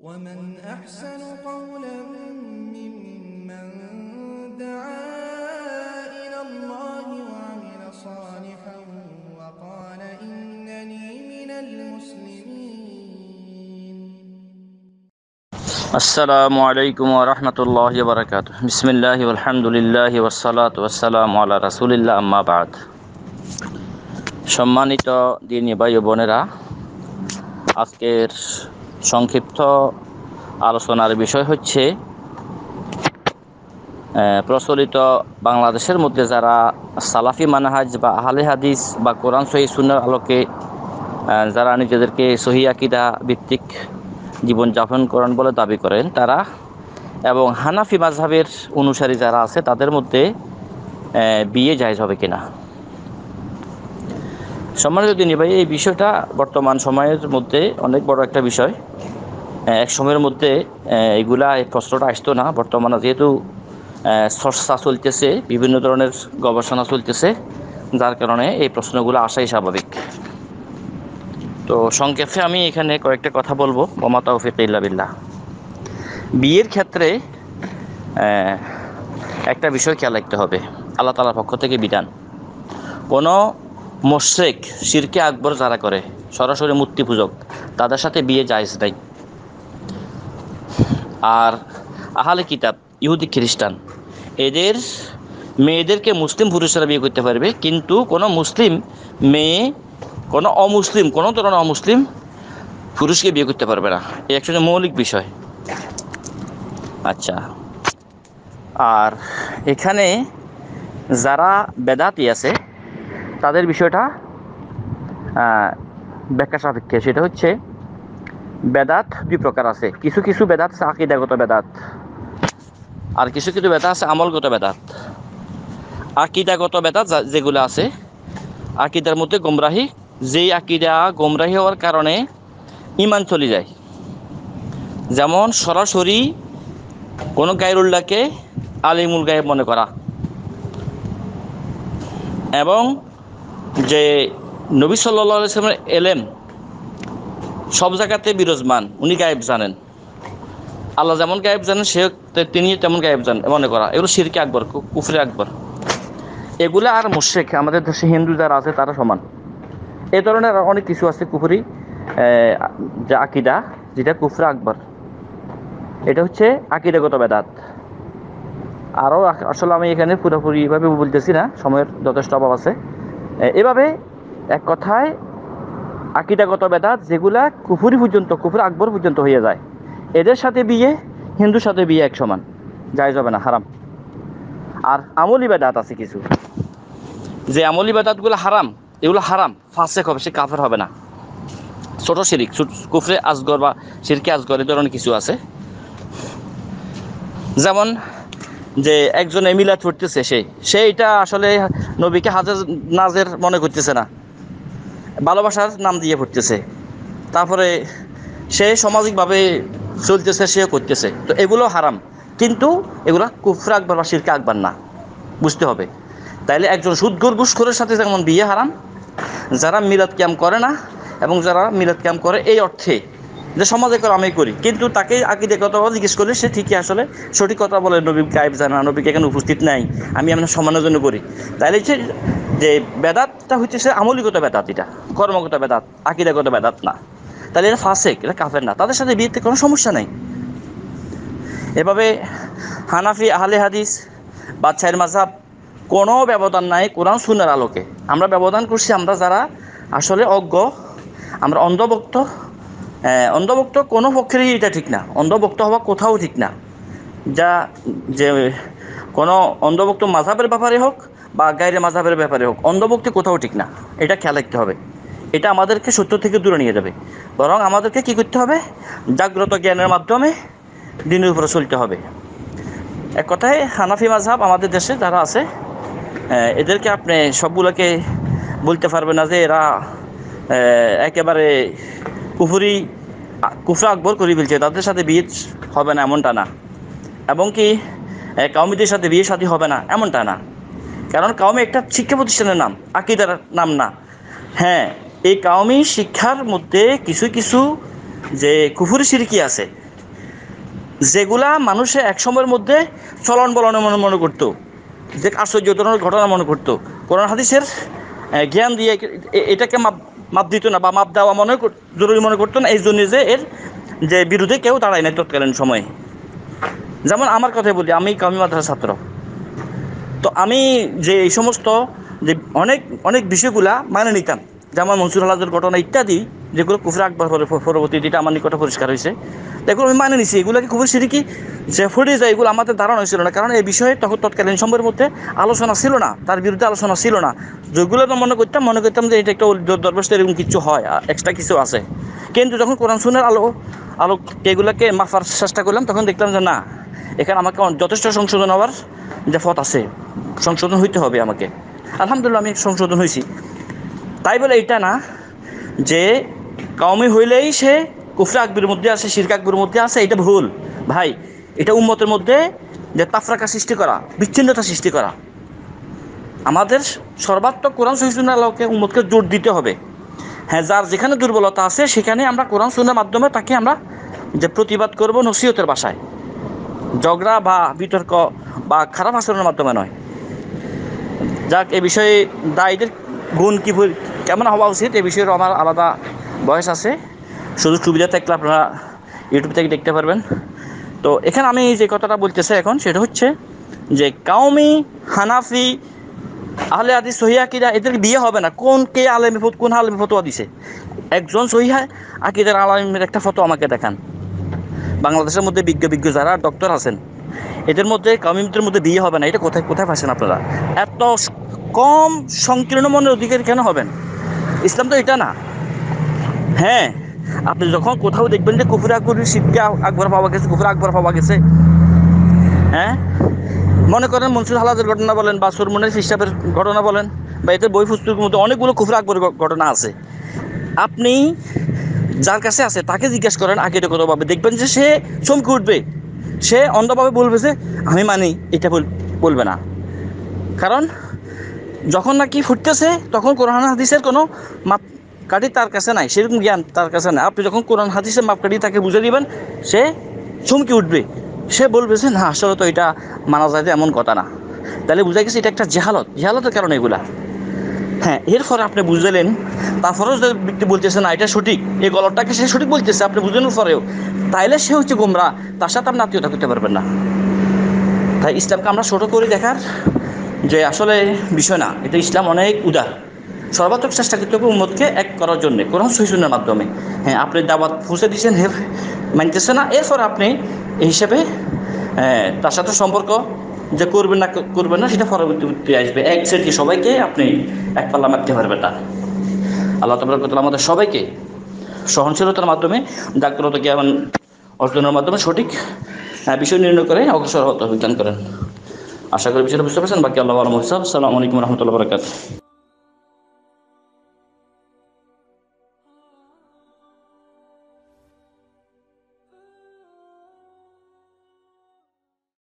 ومن أحسن قولا ممن دعا إلى الله وعمل صالحا وقال إنني من المسلمين আসসালামু আলাইকুম রহমতুল্লাহ বরকাত বিসমিল্লাহ আলহামদুলিল্লাহ ওসালাত ওসালাম আল্লাহ রাসুলিল্লাহ আম্মা বাদ সম্মানিত দিনী ভাই ও বোনেরা আজকের সংক্ষিপ্ত আলোচনার বিষয় হচ্ছে প্রচলিত বাংলাদেশের মধ্যে যারা সালাফি মানহাজ বা আহলে হাদিস বা কোরআন, সহি সুন্নার আলোকে যারা নিজেদেরকে সহি আকিদা ভিত্তিক জীবনযাপন করেন বলে দাবি করেন, তারা এবং হানাফি মাঝহাবের অনুসারী যারা আছে, তাদের মধ্যে বিয়ে জায়জ হবে কিনা? সম্মানিত দিনী ভাই, এই বিষয়টা বর্তমান সময়ের মধ্যে অনেক বড় একটা বিষয়। এক সময়ের মধ্যে এগুলা এই প্রশ্নটা আসতো না। বর্তমানে যেহেতু চর্চা চলতেছে, বিভিন্ন ধরনের গবেষণা চলতেছে, যার কারণে এই প্রশ্নগুলো আসাই স্বাভাবিক। তো সংক্ষেপে আমি এখানে কয়েকটা কথা বলব। ওমা তৌফিক বিল্লাহ। বিয়ের ক্ষেত্রে একটা বিষয় খেয়াল রাখতে হবে। আল্লাহ তালার পক্ষ থেকে বিধান। কোনো মোশেক শিরকে আকবর যারা করে, সরাসরি মূর্তি পূজক তাদের সাথে বিয়ে জায়েজ নাই। আর আহালে কিতাব, ইহুদি খ্রিস্টান, এদের মেয়েদেরকে মুসলিম পুরুষরা বিয়ে করতে পারবে, কিন্তু কোনো মুসলিম মেয়ে, কোনো অমুসলিম, কোনো ধরনের অমুসলিম পুরুষকে বিয়ে করতে পারবে না। এই একচুয়ালি মৌলিক বিষয়। আচ্ছা। আর এখানে যারা বেদাতি আছে তাদের বিষয়টা ব্যাখ্যা সাপেক্ষে। সেটা হচ্ছে, বেদাত দুই প্রকার আছে। কিছু কিছু বেদাত আছে, আকিদাগত বেদাত। আর কিছু কিছু বেদাত আছে, আমলগত বেদাত। আকিদাগত বেদাত যেগুলো আছে, আকিদার মধ্যে গোমরাহি, যেই আকিদা গোমরাহি হওয়ার কারণে ইমান চলে যায়। যেমন সরাসরি কোনো গায়রুল্লাহকে আলিমুল গায়েব মনে করা। এবং যে নবী সাল্লাহ সাল্লামের এলেম সব জায়গাতে বিরাজমান, উনি গায়েব জানেন। আল্লাহ যেমন গায়েব জানেন সে তিনি তেমন গায়েব জানেন মনে করা। এগুলো শিরকে আকবর কুফরে আকবর। এগুলো আর মুশেক আমাদের দেশে হিন্দু যারা আছে, তারা সমান। এ ধরনের অনেক কিছু আছে কুফরি যে আকিদা, যেটা কুফরে আকবর। এটা হচ্ছে আকিদাগত বেদাত। আরও আসলে আমি এখানে পুরোপুরিভাবে বলতেছি না, সময়ের যথেষ্ট অভাব আছে। এভাবে এক কথায় আকিদাগত বেদাত যেগুলা কুফুরি পর্যন্ত, কুফুর আকবর পর্যন্ত হয়ে যায়। এদের সাথে বিয়ে, হিন্দুর সাথে বিয়ে এক সমান যায় যাবে না, হারাম। আর আমলি বেদাত আছে কিছু। যে আমলি বেদাতগুলো হারাম, এগুলো হারাম ফাঁসে হবে, সে কাফের হবে না। ছোট শিরিক কুফরে আজগর বা শিরকে আজগর এ ধরনের কিছু আছে। যেমন যে একজন মিলাদ পড়তেছে সে সেইটা আসলে নবীকে হাজার নাজের মনে করতেছে না। ভালোবাসার নাম দিয়ে পড়তেছে। তারপরে সে সামাজিকভাবে চলতেছে, সেও করতেছে। তো এগুলো হারাম। কিন্তু এগুলো কুফরা আকবর বা শিরকে আকবর না। বুঝতে হবে। তাইলে একজন সুদঘুর ঘুষখোরের সাথে যেমন বিয়ে হারাম, যারা মিলাদ ক্যাম্প করে না এবং যারা মিলাদ ক্যাম্প করে, এই অর্থে যে সমাজে করে আমি করি। কিন্তু তাকে আকিদে কথা জিজ্ঞেস করলে সে ঠিকই আসলে সঠিক কথা বলে। নবী গায়েব জানে, নবীকে এখানে উপস্থিত নাই। আমি আপনার সম্মানের জন্য করি। তাইলে হচ্ছে যে বেদাতটা সে আমলিগত বেদাত এটা, কর্মগত বেদাত, আকিদাগত বেদাত না। তাহলে এটা ফাসেক এটা কাফের না। তাদের সাথে বিয়েতে কোনো সমস্যা নেই। এভাবে হানাফি আহলে হাদিস, বাদশাহের মাঝাব কোনো ব্যবধান নাই কোরআন সুনার আলোকে। আমরা ব্যবধান করছি আমরা যারা আসলে অজ্ঞ, আমরা অন্ধভক্ত অন্ধভক্ত কোনো পক্ষেরই এটা ঠিক না। অন্ধভক্ত হওয়া কোথাও ঠিক না। যা, যে, কোনো অন্ধভক্ত মাঝাবের ব্যাপারে হোক বা গায়ের মাঝাবের ব্যাপারে হোক, অন্ধভক্তি কোথাও ঠিক না। এটা খেয়াল রাখতে হবে। এটা আমাদেরকে সত্য থেকে দূরে নিয়ে যাবে। বরং আমাদেরকে কী করতে হবে? জাগ্রত জ্ঞানের মাধ্যমে দিনের উপরে চলতে হবে। এক কথায়, হানাফি মাঝহাব আমাদের দেশে যারা আছে এদেরকে আপনি সবগুলোকে বলতে পারবেন না যে এরা একেবারে কুফুরি, কুফরা আকবর করে ফেলছে, তাদের সাথে বিয়ে হবে না এমনটা না। এবং কি কাউমিদের সাথে বিয়ে সাথী হবে না এমনটা না। কারণ কাউমি একটা শিক্ষা প্রতিষ্ঠানের নাম, আকিদার নাম না। হ্যাঁ এই কাউমি শিক্ষার মধ্যে কিছু কিছু যে কুফুরি সিরকি আছে, যেগুলা মানুষে এক সময়ের মধ্যে চলন বলনে মনে মনে করতো, যে আশ্চর্যজনক ঘটনা মনে করতো। কোরআন হাদিসের জ্ঞান দিয়ে এটাকে মাপ দিত না বা মাপ দেওয়া মনে জরুরি মনে করতো না, এই জন্য যে এর যে বিরুদ্ধে কেউ দাঁড়ায় নাই তৎকালীন সময়ে। যেমন আমার কথাই বলি, আমি কামি মাদ্রাসার ছাত্র। তো আমি যে এই সমস্ত যে অনেক অনেক বিষয়গুলা মানে নিতাম। যেমন মনসুর আলাদের ঘটনা ইত্যাদি যেগুলো কুফর আকবর পরে- পরবর্তী যেটা আমার নিকটে পরিষ্কার হয়েছে। এগুলো আমি মানে নিছি এগুলোকে খুবই সিরিকি যে ফুটে যায় এগুলো আমাদের ধারণা হয়েছিল না, কারণ এই বিষয়ে তখন তৎকালীন সময়ের মধ্যে আলোচনা ছিল না, তার বিরুদ্ধে আলোচনা ছিল না। যেগুলো মনে করতাম মনে করতাম যে এটা একটা দরবেশ এরকম কিছু হয় এক্সট্রা কিছু আছে। কিন্তু যখন কোরআন সুনের আলো আলো এগুলোকে মাফার চেষ্টা করলাম, তখন দেখলাম যে না, এখানে আমাকে যথেষ্ট সংশোধন হওয়ার যে পথ আছে, সংশোধন হইতে হবে আমাকে। আলহামদুলিল্লাহ আমি সংশোধন হয়েছি তাই বলে এটা না যে কাউমি হইলেই সে কুফরা আকবির মধ্যে আছে শিরক আকবির মধ্যে আছে এটা ভুল। ভাই, এটা উম্মতের মধ্যে যে তাফরাকা সৃষ্টি করা, বিচ্ছিন্নতা সৃষ্টি করা। আমাদের সর্বাত্মক কোরআন সহিসুন্নাহ আলোকে উম্মতকে জোর দিতে হবে। হ্যাঁ যার যেখানে দুর্বলতা আছে, সেখানে আমরা কোরআন সুন্নার মাধ্যমে তাকে আমরা যে প্রতিবাদ করব নসিহতের বাসায়। ঝগড়া বা বিতর্ক বা খারাপ আচরণের মাধ্যমে নয়। যাক, এ বিষয়ে দায়ীদের গুণ কী কেমন হওয়া উচিত, এ বিষয়ের আমার আলাদা বয়স আছে? সুযোগ সুবিধা থাকলে আপনারা ইউটিউব থেকে দেখতে পারবেন। তো এখানে আমি যে কথাটা বলতেছি এখন, সেটা হচ্ছে যে কাউমি হানাফি আহলে আদি সহিয়া আকিদা, এদের বিয়ে হবে না। কোন কে আলেম ফত কোন আলেম ফতোয়া দিছে? একজন সহিয়া আকিদার আলমের একটা ফটো আমাকে দেখান। বাংলাদেশের মধ্যে বিজ্ঞ বিজ্ঞ যারা ডক্টর আছেন, এদের মধ্যে কমিউনিটির মধ্যে বিয়ে হবে না। এটা কোথায় কোথায় পাচ্ছেন আপনারা? এত কম সংকীর্ণ মনের অধিকারী কেন হবেন? ইসলাম তো এটা না। হ্যাঁ আপনি যখন কোথাও দেখবেন যে কুফুর আকবর শিবকে আকবর পাওয়া গেছে, কুফুর আকবর পাওয়া গেছে হ্যাঁ? মনে করেন মনসুর হালাদের ঘটনা বলেন বা সুরমনের হিসাবের ঘটনা বলেন বা এতে বই পুস্তকের মধ্যে অনেকগুলো কুফুর আকবরের ঘটনা আছে। আপনি যার কাছে আছে তাকে জিজ্ঞেস করেন আকিদগতভাবে দেখবেন যে সে চমকে উঠবে। সে অন্ধভাবে বলবে যে, আমি মানি, এটা বল- বলবে না। কারণ যখন নাকি ফুটতেছে, তখন কোরআন হাদিসের কোনো মাপ কাঠি তার কাছে নাই, সেরকম জ্ঞান তার কাছে নাই। আপনি যখন কোরআন, হাদিসের মাপকাঠি তাকে বুঝে দিবেন, সে চমকে উঠবে। সে বলবে যে, না, আসলে তো এটা মানা যায় এমন কথা না। তাহলে বুঝা গেছে এটা একটা জেহালত। জেহালতের কারণে এগুলা। হ্যাঁ এরপরে আপনি বুঝলেন, তারপরেও যে ব্যক্তি বলতেছে, না, এটা সঠিক। এই গলতটাকে সে সঠিক বলতেছে, আপনি বুঝলেন পরেও তাইলে সে হচ্ছে গোমরা, তার সাথে আপনি আত্মীয়তা করতে পারবেন না। তাই ইসলামকে আমরা ছোটো করে দেখার যে আসলে বিষয় না, এটা ইসলাম অনেক উদার। সর্বাত্মক চেষ্টা করতে হবে উম্মতকে এক করার জন্য। কোরআন সহিসুনের মাধ্যমে। হ্যাঁ আপনি দাওয়াত পৌঁছে দিয়েছেন, হে মানতেছে না। এরপর আপনি এই হিসাবে তার সাথে সম্পর্ক যে করবেন না করবেন না, সেটা পরবর্তী আসবে। এক সেটকে সবাইকে আপনি এক পাল্লা মারতে পারবেন না আল্লাহ তালা আমাদের সবাইকে সহনশীলতার মাধ্যমে ডাক্তারত জ্ঞান অর্জনের মাধ্যমে সঠিক বিষয় নির্ণয় করে অগ্রসর হতে বিজ্ঞান করেন। আশা করি বিষয়টা বুঝতে পারছেন। বাকি আল্লাহ আলম সালাম আলাইকুম রহমতুল্লাহ বরকাত